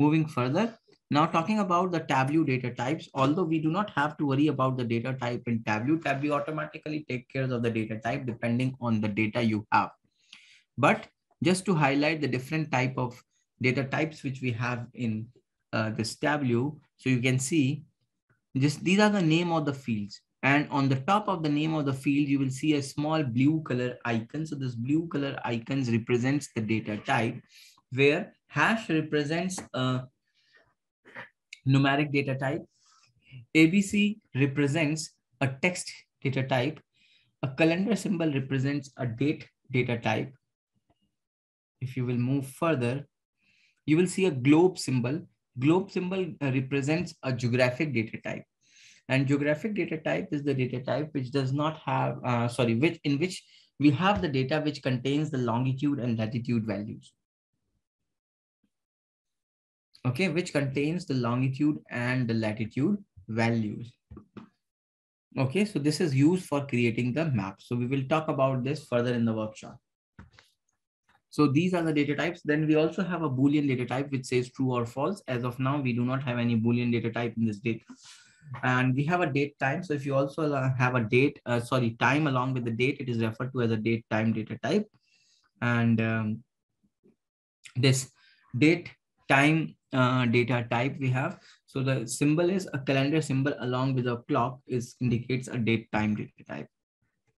moving further, now talking about the Tableau data types, although we do not have to worry about the data type in Tableau, Tableau automatically take care of the data type depending on the data you have. But just to highlight the different type of data types which we have in uh, this Tableau, so you can see just these are the name of the fields. And on the top of the name of the field, you will see a small blue color icon. So this blue color icons represents the data type where hash represents a numeric data type. ABC represents a text data type. A calendar symbol represents a date data type. If you will move further, you will see a globe symbol. Globe symbol uh, represents a geographic data type. And geographic data type is the data type which does not have, uh, sorry, which in which we have the data which contains the longitude and latitude values okay, which contains the longitude and the latitude values. Okay, so this is used for creating the map. So we will talk about this further in the workshop. So these are the data types. Then we also have a Boolean data type, which says true or false. As of now, we do not have any Boolean data type in this data. And we have a date time. So if you also have a date, uh, sorry, time along with the date, it is referred to as a date time data type. And um, this date time uh, data type we have. So the symbol is a calendar symbol along with a clock is indicates a date time data type.